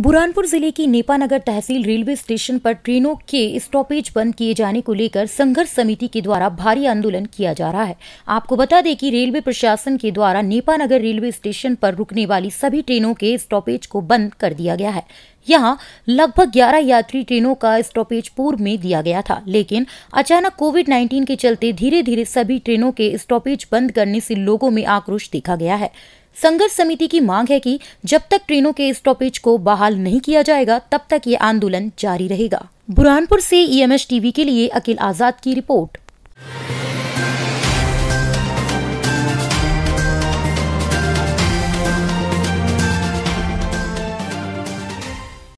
बुरहानपुर ज़िले की नेपानगर तहसील railway station पर ट्रेनों के स्टॉपेज बंद किए जाने को लेकर संघर्ष समिति के द्वारा भारी आंदोलन किया जा रहा है। आपको बता दें कि रेलवे प्रशासन के द्वारा नेपानगर रेलवे स्टेशन पर रुकने वाली सभी ट्रेनों के स्टॉपेज को बंद कर दिया गया है। यहाँ लगभग 11 यात्री ट्रेनों का स्टॉपेज पूर्व में दिया गया था, लेकिन अचानक कोविड 19 के चलते धीरे धीरे सभी ट्रेनों के स्टॉपेज बंद करने से लोगों में आक्रोश देखा गया है। संघर्ष समिति की मांग है कि जब तक ट्रेनों के स्टॉपेज को बहाल नहीं किया जाएगा, तब तक ये आंदोलन जारी रहेगा। बुरहानपुर से ईएमएस टीवी के लिए अखिल आज़ाद की रिपोर्ट।